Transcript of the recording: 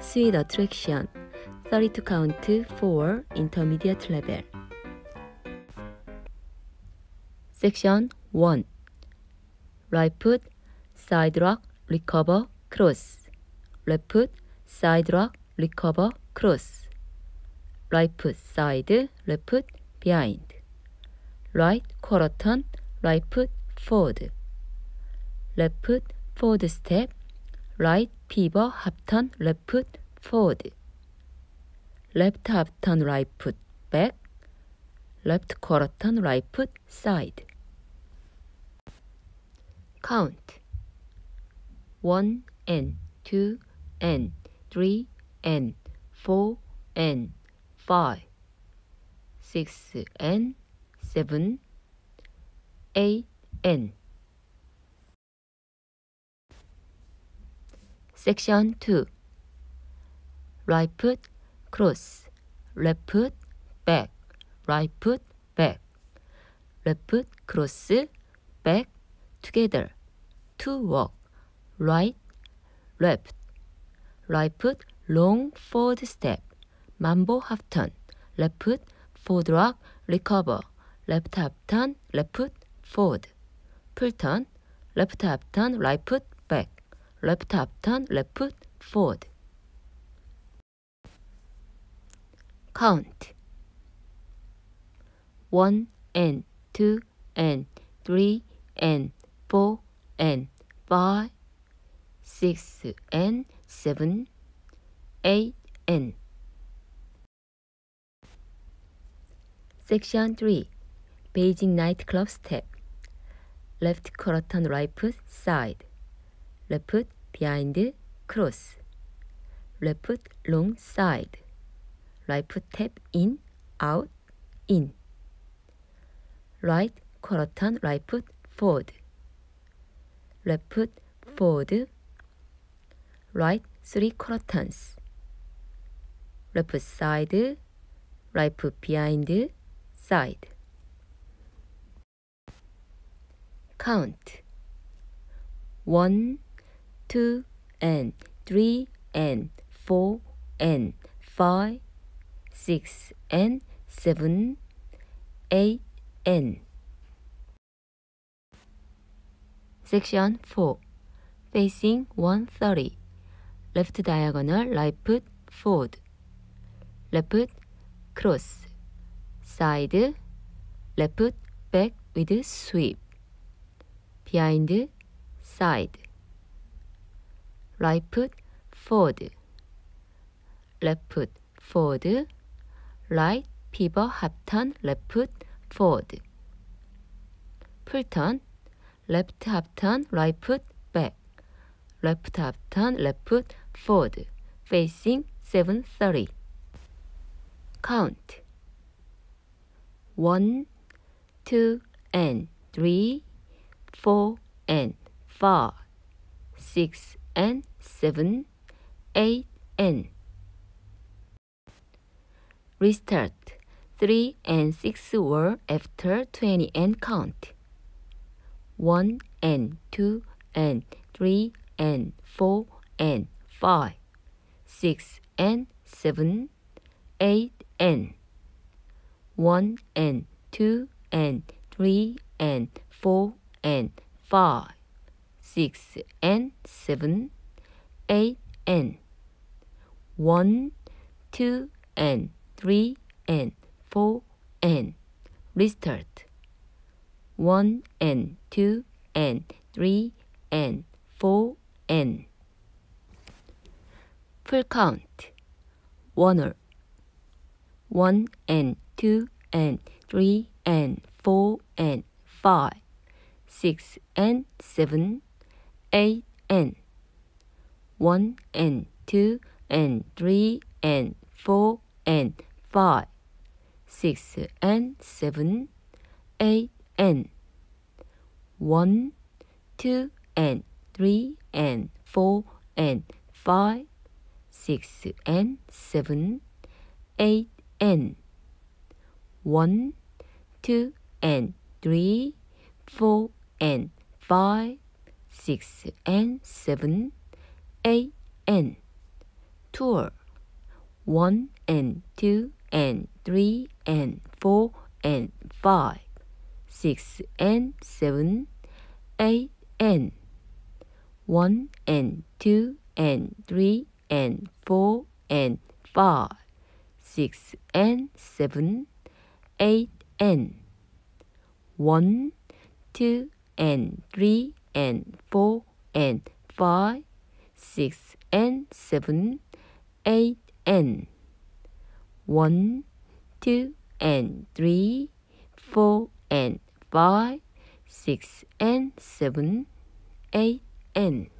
Sweet Attraction 32 count for intermediate level. Section 1 Right foot, side rock, recover, cross. Left foot, side rock, recover, cross. Right foot, side, left foot, behind. Right quarter turn, right foot, forward. Left foot, forward step right pivot half turn left foot forward. Left half turn right foot back. Left quarter turn right foot side. Count. 1 and 2 and 3 and 4 and 5 6 and 7 8 and Section 2 Right foot, cross, left foot, back, right foot, back, left foot, cross, back, together, to walk, right, left, right foot, long forward step, mambo half turn, left foot, forward rock, recover, left half turn, left foot, forward, full turn, left half turn, right foot, left half turn, left forward. Count. 1 and 2 and 3 and 4 and 5, 6 and 7, 8 and Section 3 basic nightclub step. Left quarter turn right foot side Left behind cross. Left long side. Right tap in out in. Right quarter turn right forward. Left forward. Right three quarter turns. Left side. Right behind side. Count. One two and three and four and five six and seven eight and. Section 4 Facing 130 Left diagonal right foot forward Left foot cross Side Left foot back with sweep Behind side right forward, left forward, right pivot half turn, left forward, full turn, left half turn, right foot back, left half turn, left foot forward, facing 730. Count. 1, 2, and 3, 4, and 5, 6, and 7, 8, and. Restart. 3 and 6 were after 20 and count. 1 and 2 and 3 and 4 and 5, 6 and 7, 8 and. 1 and 2 and 3 and 4 and 5, six and seven, eight and one, two and three and four and restart. One and two and three and four and full count. One one and two and three and four and five, six and seven, eight and one and two and three and four and five, six and seven, eight and one, two and three and four and five, six and seven, eight and one, two and three, four and five, six and seven, eight and tour. One and two and three and four and five, six and seven, eight and one and two and three and four and five, six and seven, eight and one, two and three and four and five, six and seven, eight and one, two and three, four and five, six and seven, eight and